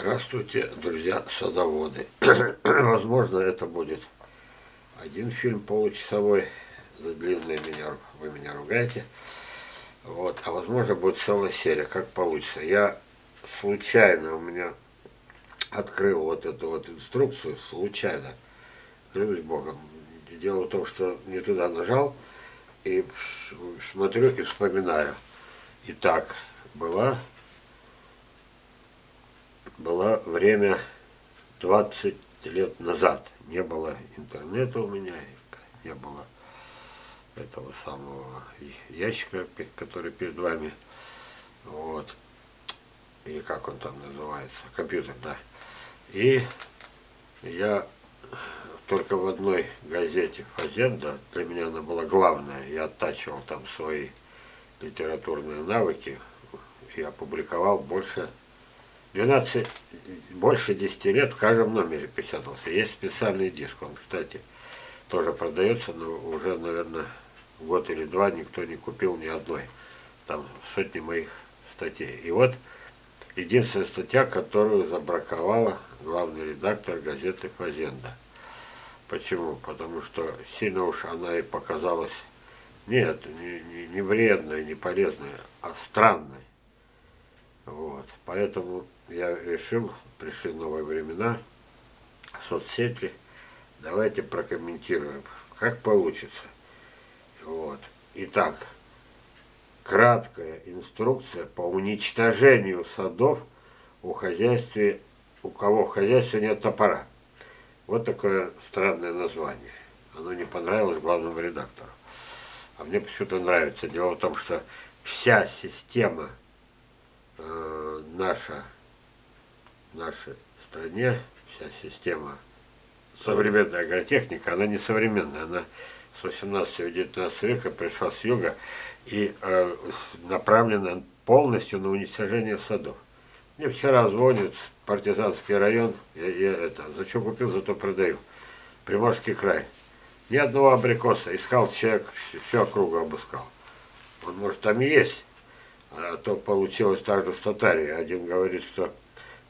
Здравствуйте, друзья-садоводы. Возможно, это будет один фильм получасовой, за длинный меня, вы меня ругаете. Вот. А возможно, будет целая серия, как получится. Я случайно у меня открыл вот эту вот инструкцию, случайно, клянусь Богом. Дело в том, что не туда нажал, и смотрю и вспоминаю. Итак, была было время 20 лет назад. Не было интернета у меня, не было этого самого ящика, который перед вами. Вот. Или как он там называется, компьютер, да. И я только в одной газете «Фазенда», для меня она была главная, я оттачивал там свои литературные навыки и опубликовал больше 12, больше 10 лет в каждом номере печатался. Есть специальный диск, он, кстати, тоже продается, но уже, наверное, год или два никто не купил ни одной. Там сотни моих статей. И вот единственная статья, которую забраковала главный редактор газеты «Фазенда». Почему? Потому что сильно уж она и показалась, нет, не, не, не вредной, не полезной, а странной. Вот. Поэтому я решил, пришли новые времена, соцсети, давайте прокомментируем, как получится. Вот. Итак, краткая инструкция по уничтожению садов у хозяйстве, у кого в хозяйстве нет топора. Вот такое странное название. Оно не понравилось главному редактору. А мне почему-то нравится. Дело в том, что вся система э, наша в нашей стране вся система, современная агротехника, она не современная, она с 18-19 века пришла с юга и э, направлена полностью на уничтожение садов. Мне вчера звонит партизанский район, я, я это, за что купил, зато продаю. Приморский край. Ни одного абрикоса. Искал человек, всю, всю округу обыскал. Он, может, там есть. А то получилось так же с Татарией. Один говорит, что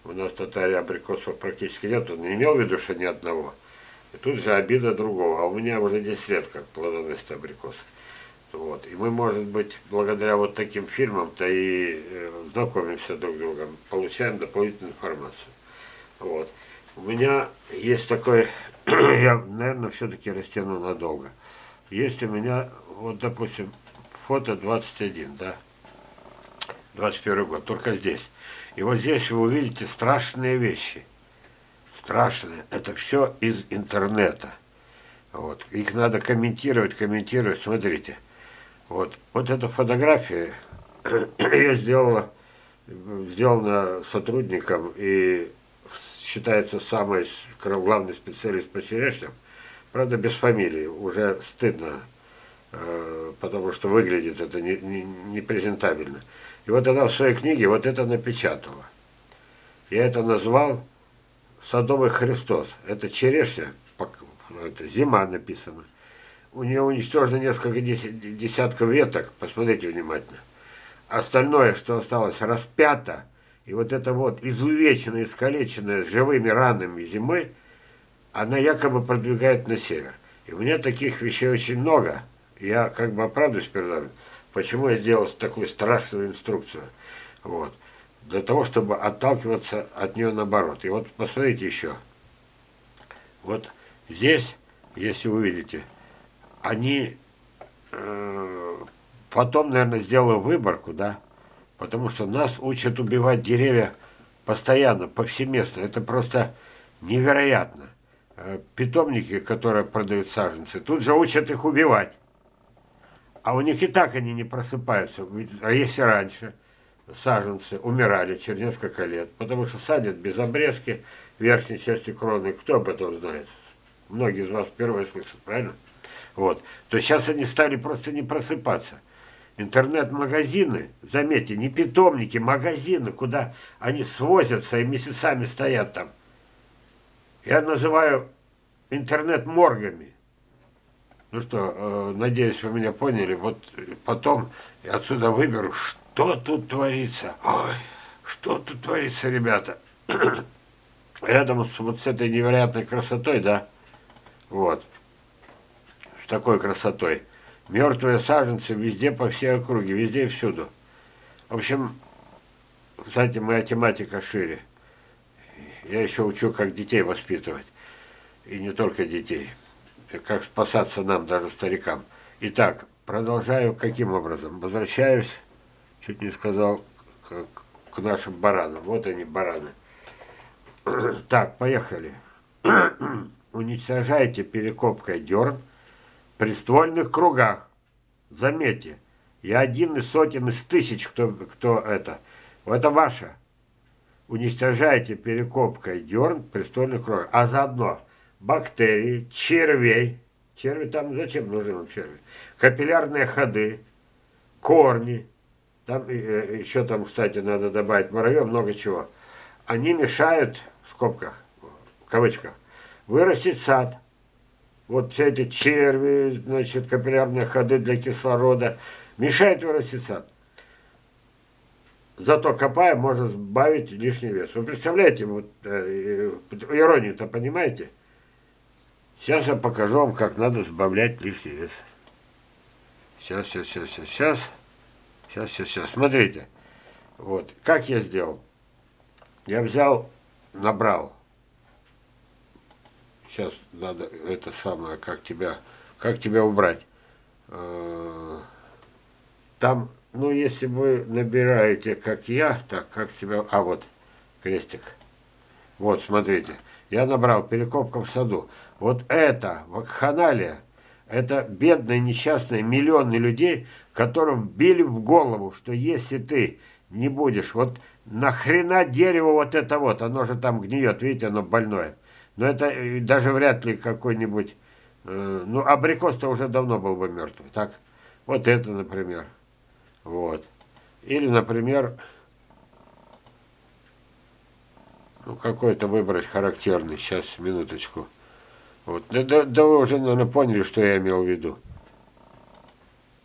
у нас в Татаре абрикосов практически нет, он не имел в виду, что ни одного. И тут же обида другого, а у меня уже 10 лет как плодоносит абрикос. Вот. И мы, может быть, благодаря вот таким фильмам-то и э, знакомимся друг с другом, получаем дополнительную информацию. Вот. У меня есть такой, я, наверное, все-таки растяну надолго. Есть у меня, вот, допустим, фото 21, да, 21 год, только здесь. И вот здесь вы увидите страшные вещи. Страшные. Это все из интернета. Вот. Их надо комментировать, комментировать. Смотрите. Вот, вот эта фотография я сделала, сделана сотрудником и считается самый главный специалист по черешням. Правда, без фамилии. Уже стыдно, э, потому что выглядит это непрезентабельно. Не, не и вот она в своей книге вот это напечатала. Я это назвал «Садовый Христос». Это черешня, это зима написано. У нее уничтожено несколько десятков веток, посмотрите внимательно. Остальное, что осталось, распято, и вот это вот изувеченное, искалеченное живыми ранами зимы, она якобы продвигает на север. И у меня таких вещей очень много. Я как бы оправдываюсь перед вами. Почему я сделал такую страшную инструкцию? Вот. Для того, чтобы отталкиваться от нее наоборот. И вот посмотрите еще. Вот здесь, если вы видите, они э, потом, наверное, сделаю выборку, да, потому что нас учат убивать деревья постоянно, повсеместно. Это просто невероятно. Э, питомники, которые продают саженцы, тут же учат их убивать. А у них и так они не просыпаются. А если раньше саженцы умирали через несколько лет, потому что садят без обрезки верхней части кроны, кто об этом знает? Многие из вас впервые слышат, правильно? Вот. То сейчас они стали просто не просыпаться. Интернет-магазины, заметьте, не питомники, магазины, куда они свозятся и месяцами стоят там. Я называю интернет-моргами. Ну что, э, надеюсь, вы меня поняли. Вот потом отсюда выберу, что тут творится. Ой, что тут творится, ребята. рядом с вот с этой невероятной красотой, да, вот, с такой красотой, мертвые саженцы везде, по всей округе, везде и всюду. В общем, кстати, моя тематика шире. Я еще учу, как детей воспитывать. И не только детей. Как спасаться нам, даже старикам. Итак, продолжаю каким образом? Возвращаюсь, чуть не сказал, к, к нашим баранам. Вот они, бараны. Так, поехали. Уничтожайте перекопкой дерн в приствольных кругах. Заметьте, я один из сотен из тысяч, кто, кто это. Это ваше. Уничтожайте перекопкой дерн в приствольных кругах. А заодно бактерии, червей. Черви там зачем нужны вам черви? Капиллярные ходы, корни. Там э, еще там, кстати, надо добавить муравьев, много чего. Они мешают в скобках, в кавычках, вырастет сад. Вот все эти черви, значит, капиллярные ходы для кислорода, мешают вырастить сад. Зато копая можно сбавить лишний вес. Вы представляете, вот, э, э иронию-то понимаете? Сейчас я покажу вам, как надо сбавлять лишний вес. Сейчас, сейчас, сейчас, сейчас, сейчас. Сейчас, сейчас, сейчас. Смотрите. Вот. Как я сделал? Я взял набрал. Сейчас надо это самое, как тебя, как тебя убрать. Э, там, ну, если вы набираете, как я, так, как тебя, а вот, крестик. Вот, смотрите, я набрал перекопка в саду. Вот это, вакханалия, это бедные, несчастные миллионы людей, которым били в голову, что если ты не будешь, вот Нахрена дерево вот это вот, оно же там гниет, видите, оно больное. Но это э, даже вряд ли какой-нибудь, э, ну, абрикос-то уже давно был бы мертвый, так? Вот это, например. Вот. Или, например, ну, какой-то выбрать характерный. Сейчас, минуточку. Вот. Да, да, да вы уже, наверное, поняли, что я имел в виду.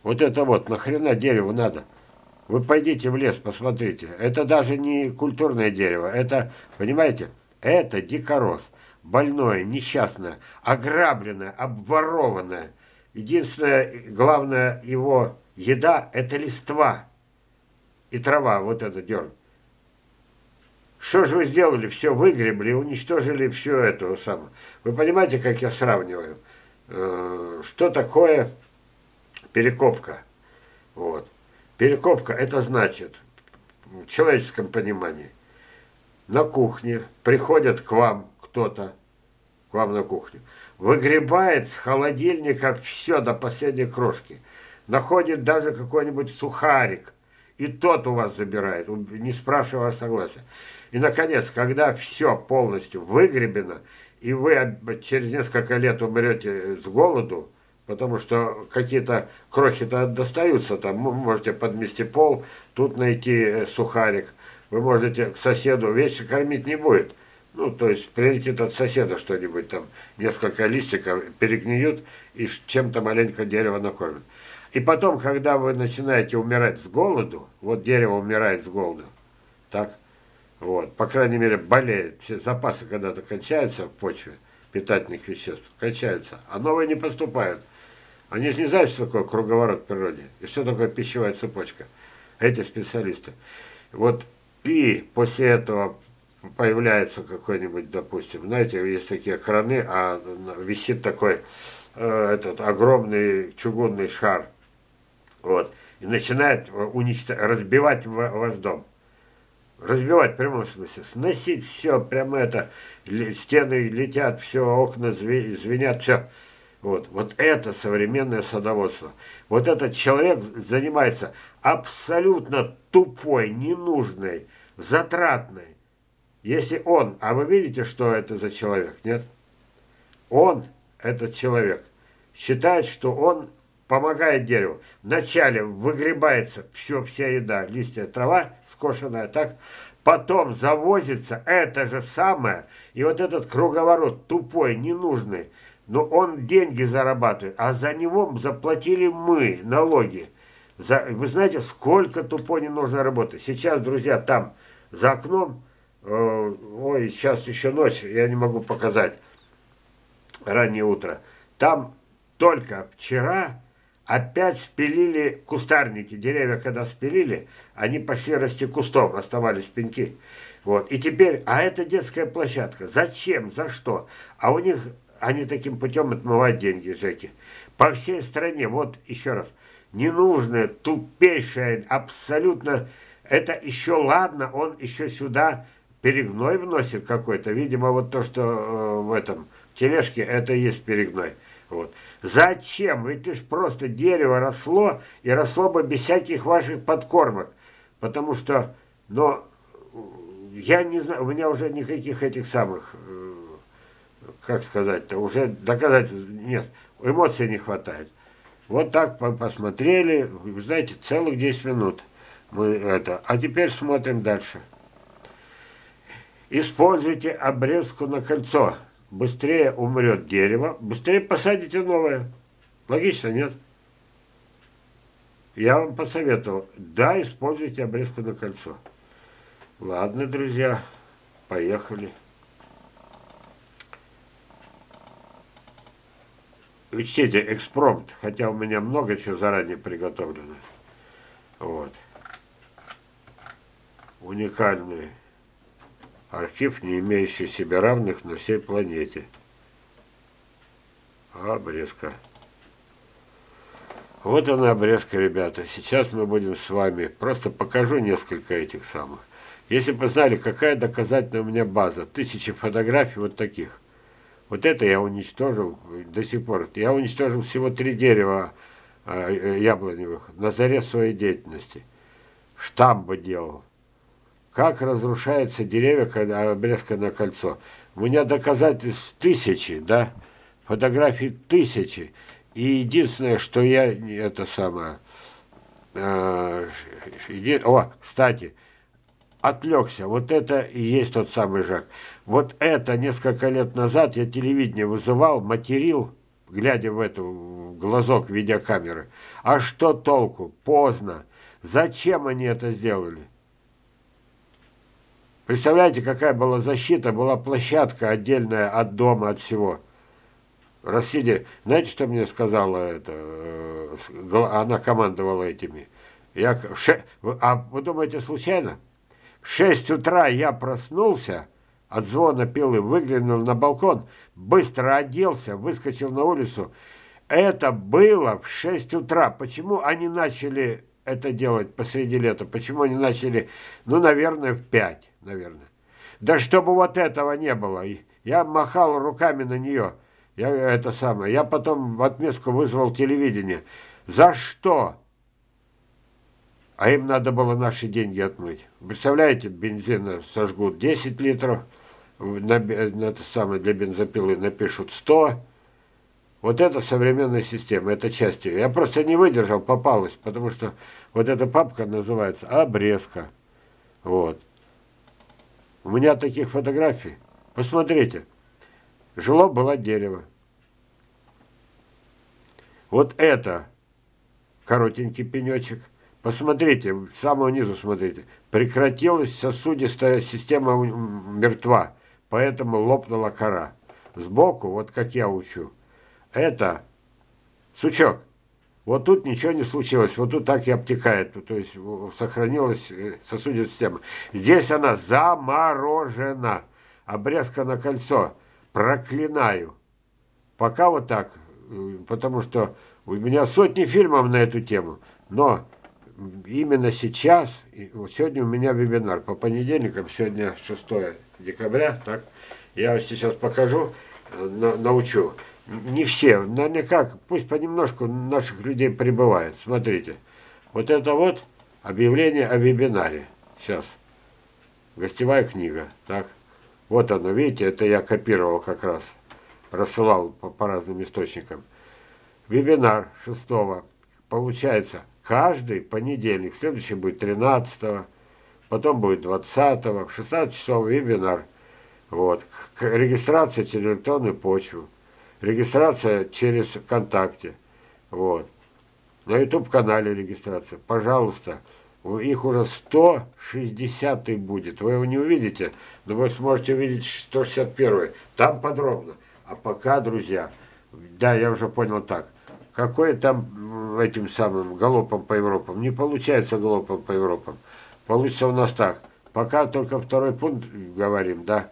Вот это вот, нахрена дерево надо? Вы пойдите в лес, посмотрите. Это даже не культурное дерево. Это, понимаете, это дикорос. Больное, несчастное, ограбленное, обворованное. Единственное, главное его еда – это листва и трава, вот это дерн. Что же вы сделали? Все выгребли, уничтожили все это самое. Вы понимаете, как я сравниваю? Э, что такое перекопка? Вот. Перекопка – это значит, в человеческом понимании, на кухне приходят к вам кто-то, к вам на кухню, выгребает с холодильника все до последней крошки, находит даже какой-нибудь сухарик, и тот у вас забирает, не спрашивая согласия. И, наконец, когда все полностью выгребено, и вы через несколько лет умрете с голоду, потому что какие-то крохи-то достаются, там можете подмести пол, тут найти э, сухарик, вы можете к соседу, вещи кормить не будет. Ну, то есть прилетит от соседа что-нибудь там, несколько листиков перегниют и чем-то маленько дерево накормят. И потом, когда вы начинаете умирать с голоду, вот дерево умирает с голоду, так, вот, по крайней мере, болеет, все запасы когда-то кончаются в почве питательных веществ, кончаются, а новые не поступают – они же не знают, что такое круговорот в природе, и что такое пищевая цепочка. Эти специалисты. Вот и после этого появляется какой-нибудь, допустим, знаете, есть такие краны, а висит такой э, этот огромный чугунный шар. Вот. И начинает уничтожать, разбивать ваш дом. Разбивать в прямом смысле. Сносить все, прямо это, стены летят, все, окна звенят, все. Вот, вот это современное садоводство. Вот этот человек занимается абсолютно тупой, ненужной, затратной. Если он, а вы видите, что это за человек, нет? Он, этот человек, считает, что он помогает дереву. Вначале выгребается все, вся еда, листья, трава скошенная, так? Потом завозится это же самое, и вот этот круговорот тупой, ненужный, но он деньги зарабатывает, а за него заплатили мы налоги. За, вы знаете, сколько тупо не нужно работать. Сейчас, друзья, там за окном э, ой, сейчас еще ночь, я не могу показать, раннее утро. Там только вчера опять спилили кустарники. Деревья, когда спилили, они пошли расти кустом, оставались пеньки. Вот. И теперь, а это детская площадка. Зачем? За что? А у них, они таким путем отмывают деньги, Жеки. По всей стране, вот еще раз, ненужное, тупейшее, абсолютно, это еще ладно, он еще сюда перегной вносит какой-то. Видимо, вот то, что э, в этом тележке, это и есть перегной. Вот. Зачем? Ведь ты ж просто дерево росло, и росло бы без всяких ваших подкормок. Потому что, но, я не знаю, у меня уже никаких этих самых, э, как сказать-то, уже доказательств нет, эмоций не хватает. Вот так посмотрели, знаете, целых 10 минут мы это. А теперь смотрим дальше. Используйте обрезку на кольцо быстрее умрет дерево, быстрее посадите новое. Логично, нет? Я вам посоветовал, да, используйте обрезку на кольцо. Ладно, друзья, поехали. Учтите, экспромт, хотя у меня много чего заранее приготовлено. Вот. Уникальный Архив, не имеющий себе равных на всей планете. Обрезка. Вот она обрезка, ребята. Сейчас мы будем с вами, просто покажу несколько этих самых. Если бы знали, какая доказательная у меня база. Тысячи фотографий вот таких. Вот это я уничтожил до сих пор. Я уничтожил всего три дерева э, яблоневых на заре своей деятельности. Штамбы делал. Как разрушаются деревья, когда обрезка на кольцо. У меня доказательств тысячи, да, фотографий тысячи. И единственное, что я, это самое, э, о, кстати, отвлекся, вот это и есть тот самый Жак. Вот это несколько лет назад я телевидение вызывал, материл, глядя в эту глазок видеокамеры. А что толку? Поздно. Зачем они это сделали? Представляете, какая была защита, была площадка отдельная от дома, от всего. Рассиди, знаете, что мне сказала это? Э, она командовала этими. Я, ше, а вы думаете, случайно? В 6 утра я проснулся от звона пилы, выглянул на балкон, быстро оделся, выскочил на улицу. Это было в 6 утра. Почему они начали это делать посреди лета? Почему они начали, ну, наверное, в 5? Наверное. Да чтобы вот этого не было. Я махал руками на нее. Я это самое. Я потом в отместку вызвал телевидение. За что? А им надо было наши деньги отмыть. Представляете, бензина сожгут 10 литров, на, на это самое для бензопилы напишут 100. Вот это современная система, это часть ее. Я просто не выдержал, попалась, потому что вот эта папка называется обрезка. Вот. У меня таких фотографий. Посмотрите. Жило было дерево. Вот это коротенький пенечек. Посмотрите, с самого низу смотрите. Прекратилась сосудистая система мертва, поэтому лопнула кора. Сбоку, вот как я учу, это сучок. Вот тут ничего не случилось, вот тут так и обтекает, то есть сохранилась э, сосудистая система. Здесь она заморожена, обрезка на кольцо, проклинаю. Пока вот так, э, потому что у меня сотни фильмов на эту тему, но именно сейчас, сегодня у меня вебинар. По понедельникам, сегодня 6 декабря, так, я сейчас покажу, э, научу не все, наверняка, пусть понемножку наших людей прибывает. Смотрите, вот это вот объявление о вебинаре. Сейчас. Гостевая книга. Так. Вот оно, видите, это я копировал как раз. Рассылал по, по разным источникам. Вебинар 6 получается каждый понедельник. Следующий будет 13 потом будет 20 в 16 часов вебинар. Вот. Регистрация через электронную почву регистрация через ВКонтакте. Вот. На YouTube-канале регистрация. Пожалуйста, их уже 160 будет. Вы его не увидите, но вы сможете увидеть 161. Там подробно. А пока, друзья, да, я уже понял так. Какой там этим самым галопом по Европам? Не получается галопом по Европам. Получится у нас так. Пока только второй пункт говорим, да.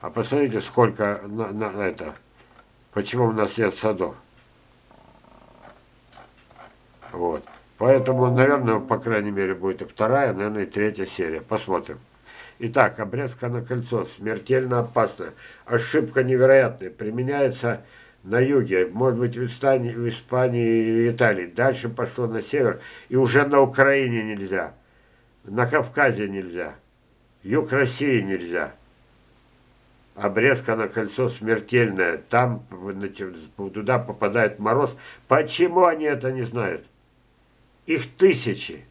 А посмотрите, сколько на, на это. Почему у нас нет садов. Вот. Поэтому, наверное, по крайней мере, будет и вторая, наверное, и третья серия. Посмотрим. Итак, обрезка на кольцо смертельно опасна. Ошибка невероятная. Применяется на юге, может быть, в Испании, в Испании и Италии. Дальше пошло на север. И уже на Украине нельзя. На Кавказе нельзя. Юг России нельзя. Обрезка на кольцо смертельная. Там туда попадает мороз. Почему они это не знают? Их тысячи.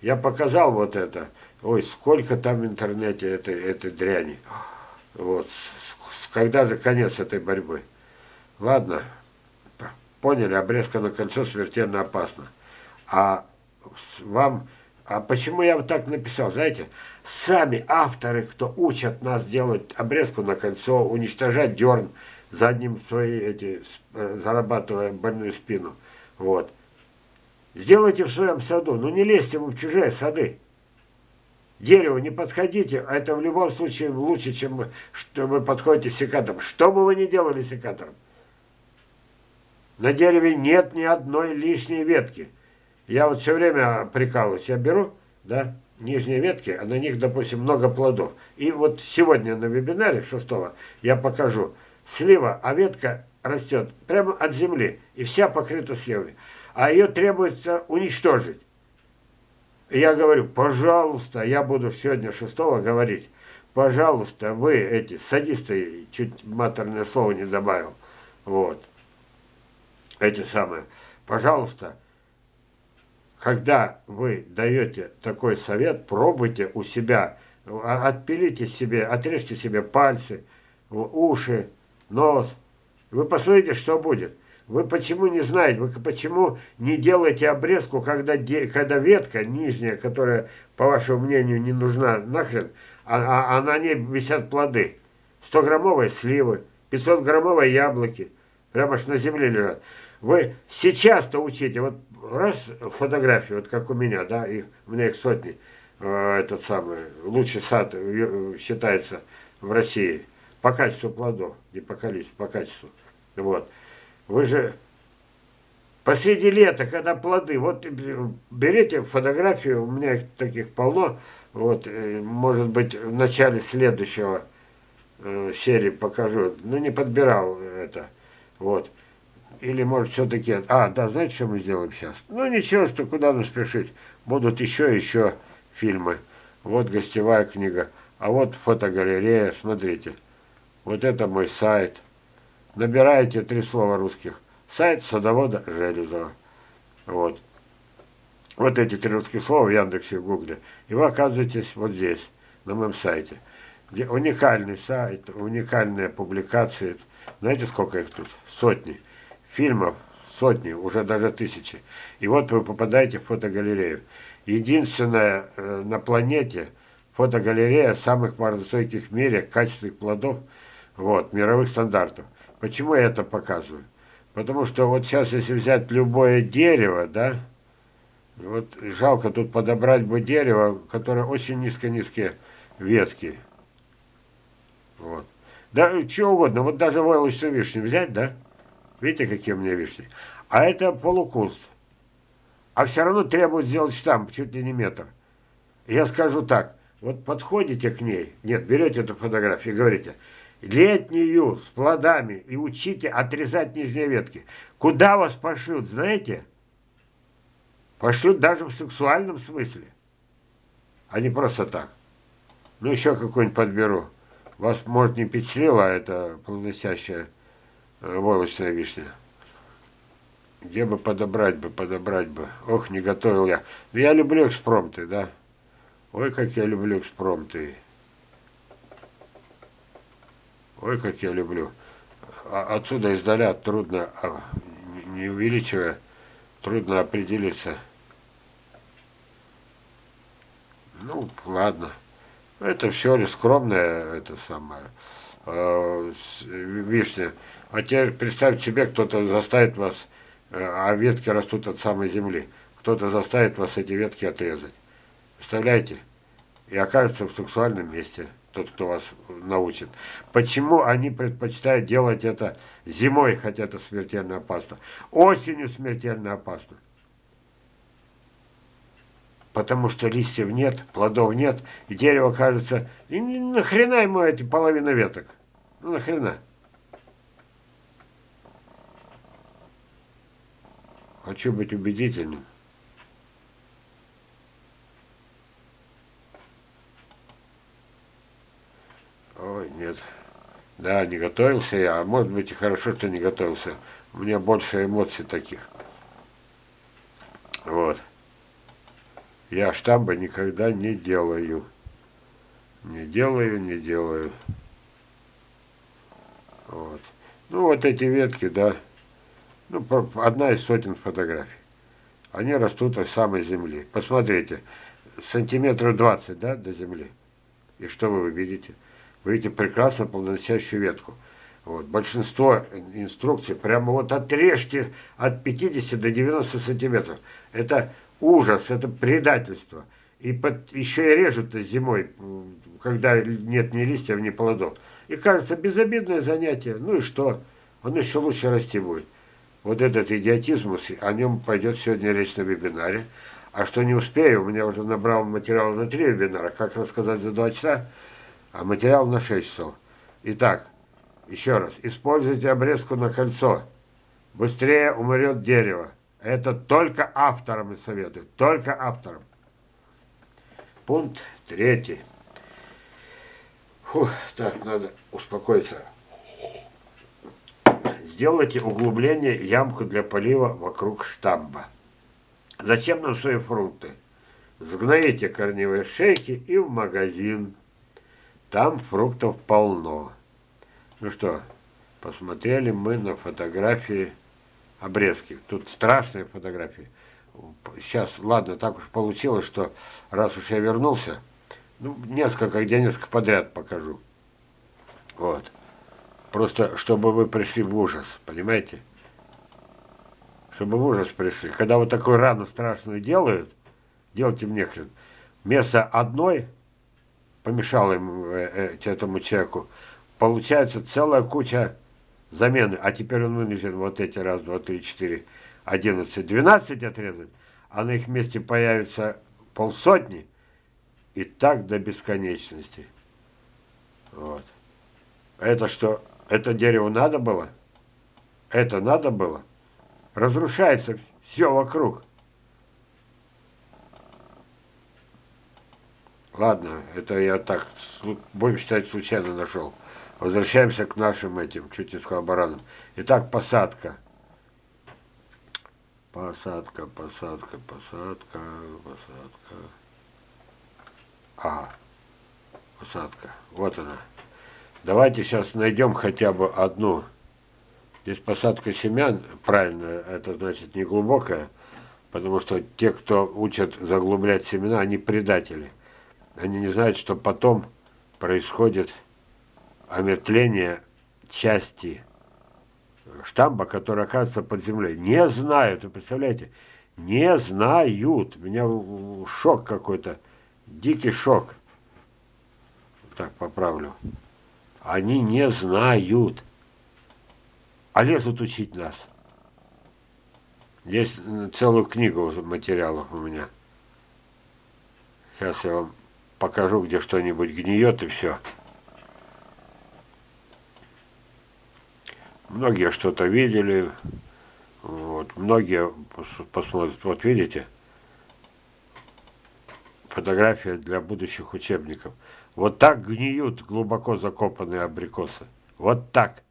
Я показал вот это. Ой, сколько там в интернете этой, этой дряни. Вот. Когда же конец этой борьбы? Ладно. Поняли, обрезка на кольцо смертельно опасна. А вам... А почему я вот так написал? Знаете, сами авторы, кто учат нас делать обрезку на кольцо, уничтожать дерн, задним свои эти, э, зарабатывая больную спину. Вот. Сделайте в своем саду, но не лезьте в чужие сады. Дереву не подходите, а это в любом случае лучше, чем что вы подходите секатором. Что бы вы ни делали секатором. На дереве нет ни одной лишней ветки. Я вот все время прикалываюсь, я беру, да, нижние ветки, а на них, допустим, много плодов. И вот сегодня на вебинаре 6 я покажу. Слива, а ветка растет прямо от земли, и вся покрыта сливой а ее требуется уничтожить. И я говорю, пожалуйста, я буду сегодня шестого говорить, пожалуйста, вы эти садисты, чуть матерное слово не добавил, вот, эти самые, пожалуйста, когда вы даете такой совет, пробуйте у себя, а, отпилите себе, отрежьте себе пальцы, уши, нос, вы посмотрите, что будет. Вы почему не знаете, вы почему не делаете обрезку, когда, когда ветка нижняя, которая, по вашему мнению, не нужна нахрен, а, а, а на ней висят плоды. 100-граммовые сливы, 500-граммовые яблоки, прямо аж на земле лежат. Вы сейчас-то учите, вот раз фотографии, вот как у меня, да, их, у меня их сотни, э, этот самый, лучший сад э, считается в России по качеству плодов, не по количеству, по качеству. Вот. Вы же посреди лета, когда плоды, вот берите фотографию, у меня их таких полно, вот, э, может быть, в начале следующего э, серии покажу, но не подбирал это, вот. Или, может, все-таки... А, да, знаете, что мы сделаем сейчас? Ну, ничего, что куда нам спешить. Будут еще еще фильмы. Вот гостевая книга. А вот фотогалерея, смотрите. Вот это мой сайт. Набираете три слова русских. Сайт садовода Железова. Вот. Вот эти три русских слова в Яндексе, в Гугле. И вы оказываетесь вот здесь, на моем сайте. Уникальный сайт, уникальные публикации. Знаете, сколько их тут? Сотни. Фильмов сотни, уже даже тысячи. И вот вы попадаете в фотогалерею. Единственная э, на планете фотогалерея самых морозостойких в мире качественных плодов вот, мировых стандартов. Почему я это показываю? Потому что вот сейчас, если взять любое дерево, да, вот жалко тут подобрать бы дерево, которое очень низко-низкие ветки. Вот. Да, что угодно, вот даже войлочную вишню взять, да? Видите, какие у меня вишни? А это полукуст. А все равно требует сделать штамп, чуть ли не метр. Я скажу так, вот подходите к ней, нет, берете эту фотографию и говорите – летнюю с плодами и учите отрезать нижние ветки. Куда вас пошлют, знаете? Пошлют даже в сексуальном смысле, а не просто так. Ну, еще какой-нибудь подберу. Вас, может, не впечатлила эта плодоносящая э, волочная вишня. Где бы подобрать бы, подобрать бы. Ох, не готовил я. Но я люблю экспромты, да. Ой, как я люблю экспромты. Ой, как я люблю. А отсюда издаля трудно, а, не увеличивая, трудно определиться. Ну, ладно. Это все лишь скромное, это самое, э, вишня. А теперь представьте себе, кто-то заставит вас, э, а ветки растут от самой земли. Кто-то заставит вас эти ветки отрезать. Представляете? И окажется в сексуальном месте тот, кто вас научит. Почему они предпочитают делать это зимой, хотя это смертельно опасно? Осенью смертельно опасно. Потому что листьев нет, плодов нет, и дерево кажется, и нахрена ему эти половина веток? Ну нахрена? Хочу быть убедительным. Ой, нет. Да, не готовился я, может быть и хорошо, что не готовился. У меня больше эмоций таких. Вот. Я штамба никогда не делаю. Не делаю, не делаю. Вот. Ну, вот эти ветки, да. Ну, одна из сотен фотографий. Они растут от самой земли. Посмотрите, сантиметров 20, да, до земли. И что вы видите? вы видите прекрасно плодоносящую ветку. Вот. Большинство инструкций прямо вот отрежьте от 50 до 90 сантиметров. Это ужас, это предательство. И под, еще и режут зимой, когда нет ни листьев, ни плодов. И кажется, безобидное занятие. Ну и что? Он еще лучше расти будет. Вот этот идиотизм, о нем пойдет сегодня речь на вебинаре. А что не успею, у меня уже набрал материал на три вебинара, как рассказать за два часа а материал на 6 часов. Итак, еще раз, используйте обрезку на кольцо. Быстрее умрет дерево. Это только авторам и советую, только авторам. Пункт третий. Фух, так, надо успокоиться. Сделайте углубление, ямку для полива вокруг штамба. Зачем нам свои фрукты? Сгноите корневые шейки и в магазин. Там фруктов полно. Ну что, посмотрели мы на фотографии обрезки. Тут страшные фотографии. Сейчас, ладно, так уж получилось, что раз уж я вернулся, ну, несколько, где несколько подряд покажу. Вот. Просто, чтобы вы пришли в ужас, понимаете? Чтобы в ужас пришли. Когда вот такую рану страшную делают, делать им нехрен. Вместо одной помешал им, э, э, этому человеку. Получается целая куча замены, а теперь он вынужден вот эти раз, два, три, четыре, одиннадцать, двенадцать отрезать, а на их месте появится полсотни, и так до бесконечности. Вот. Это что, это дерево надо было? Это надо было? Разрушается все вокруг. Ладно, это я так, будем считать, случайно нашел. Возвращаемся к нашим этим, чуть не сказал баранам. Итак, посадка. Посадка, посадка, посадка, посадка. А, посадка. Вот она. Давайте сейчас найдем хотя бы одну. Здесь посадка семян, правильно, это значит не глубокая, потому что те, кто учат заглублять семена, они предатели. Они не знают, что потом происходит омертвление части штамба, который оказывается под землей. Не знают, вы представляете? Не знают. У меня шок какой-то, дикий шок. Так, поправлю. Они не знают. А лезут учить нас. Есть целую книгу материалов у меня. Сейчас я вам покажу, где что-нибудь гниет и все. Многие что-то видели, вот, многие посмотрят, вот видите, фотография для будущих учебников. Вот так гниют глубоко закопанные абрикосы. Вот так.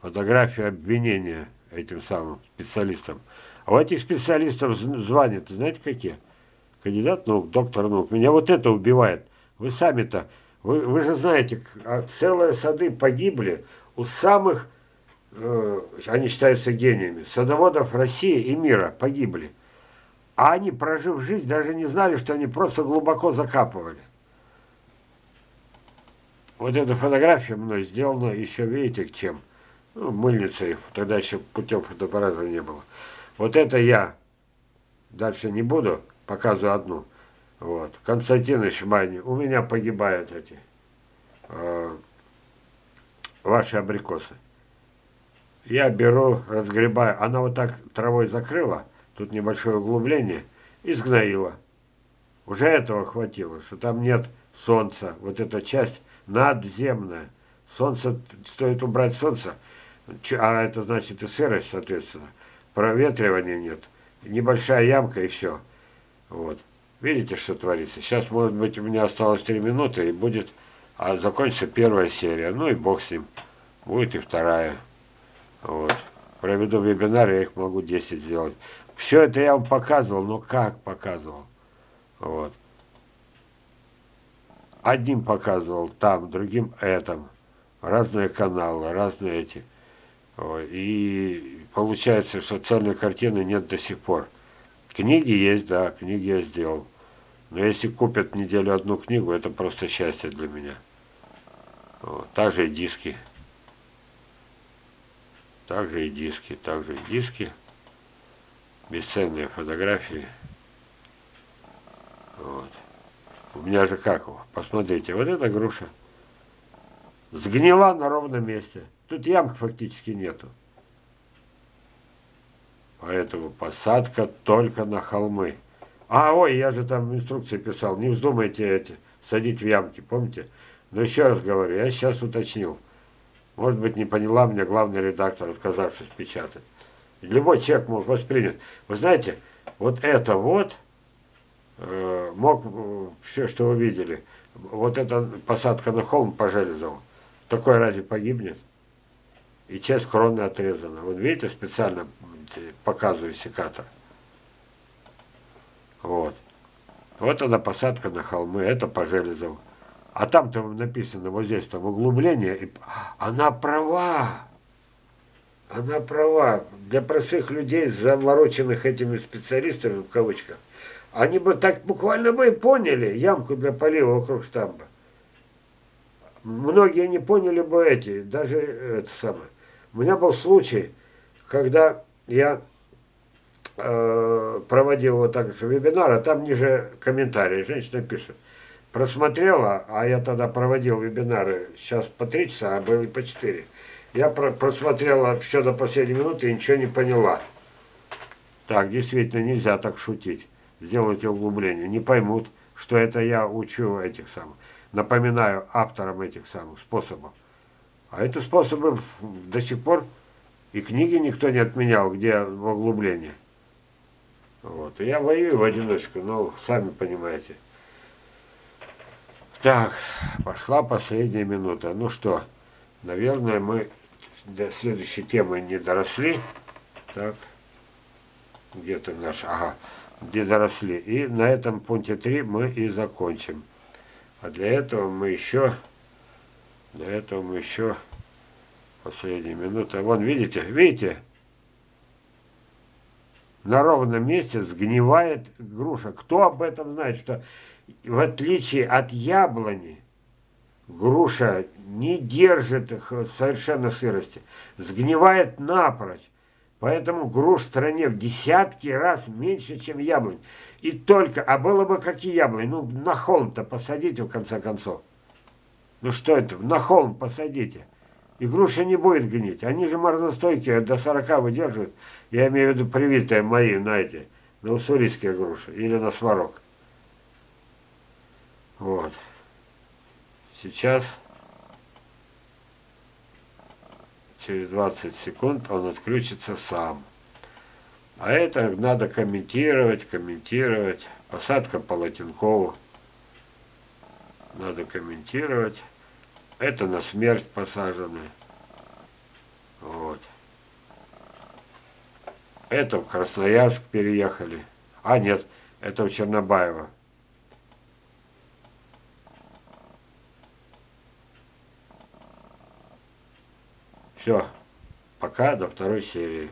Фотография обвинения этим самым специалистам. А у этих специалистов звания, знаете какие? кандидат наук, доктор наук. Меня вот это убивает. Вы сами-то, вы, вы же знаете, а целые сады погибли у самых, э, они считаются гениями, садоводов России и мира погибли. А они, прожив жизнь, даже не знали, что они просто глубоко закапывали. Вот эта фотография мной сделана еще, видите, к чем? Ну, мыльницей, тогда еще путем фотоаппарата не было. Вот это я. Дальше не буду, показываю одну. Вот. Константин Шмайни. У меня погибают эти э, ваши абрикосы. Я беру, разгребаю. Она вот так травой закрыла, тут небольшое углубление, и сгноила. Уже этого хватило, что там нет солнца. Вот эта часть надземная. Солнце, стоит убрать солнце, а это значит и сырость, соответственно. Проветривания нет. Небольшая ямка и все. Вот. Видите, что творится? Сейчас, может быть, у меня осталось три минуты, и будет, а закончится первая серия. Ну и бог с ним. Будет и вторая. Вот. Проведу вебинар, я их могу 10 сделать. Все это я вам показывал, но как показывал. Вот. Одним показывал там, другим этом. Разные каналы, разные эти. И получается, что цельной картины нет до сих пор. Книги есть, да, книги я сделал. Но если купят неделю одну книгу, это просто счастье для меня. Вот. Также и диски. Также и диски, также и диски. Бесценные фотографии. Вот. У меня же как его? Посмотрите, вот эта груша. Сгнила на ровном месте. Тут ямок фактически нету. Поэтому посадка только на холмы. А, ой, я же там инструкции писал. Не вздумайте эти садить в ямки, помните? Но еще раз говорю, я сейчас уточнил. Может быть, не поняла меня главный редактор, отказавшись печатать. Любой человек мог воспринять. Вы знаете, вот это вот мог, э, все, что вы видели, вот эта посадка на холм по Железову, такой разве погибнет? И часть кроны отрезана. Вот видите, специально показываю секатор. Вот. Вот она посадка на холмы, это по Железову. А там-то написано, вот здесь там углубление. И... Она права. Она права. Для простых людей, замороченных этими специалистами, в кавычках, они бы так буквально бы и поняли ямку для полива вокруг штамба. Многие не поняли бы эти, даже это самое. У меня был случай, когда я э, проводил вот так же вебинар, а там ниже комментарии, женщина пишет просмотрела, а я тогда проводил вебинары, сейчас по три часа, а были по четыре. Я про просмотрела все до последней минуты и ничего не поняла. Так, действительно, нельзя так шутить. Сделайте углубление. Не поймут, что это я учу этих самых. Напоминаю авторам этих самых способов. А это способы до сих пор и книги никто не отменял, где углубление. Вот. И я воюю в одиночку, но сами понимаете. Так, пошла последняя минута. Ну что, наверное, мы до следующей темы не доросли. Так, где-то наш, ага, где доросли. И на этом пункте 3 мы и закончим. А для этого мы еще, для этого мы еще, последняя минута. Вон, видите, видите? На ровном месте сгнивает груша. Кто об этом знает, что в отличие от яблони, груша не держит совершенно сырости, сгнивает напрочь. Поэтому груш в стране в десятки раз меньше, чем яблонь. И только, а было бы какие яблони? Ну, на холм-то посадите, в конце концов. Ну что это, на холм посадите. И груша не будет гнить. Они же морозостойкие, до 40 выдерживают. Я имею в виду привитые мои, знаете, на уссурийские груши или на сварок. Вот. Сейчас через 20 секунд он отключится сам. А это надо комментировать, комментировать. Посадка по Латинкову. Надо комментировать. Это на смерть посажены. Вот. Это в Красноярск переехали. А, нет, это в Чернобаево. Все. Пока до второй серии.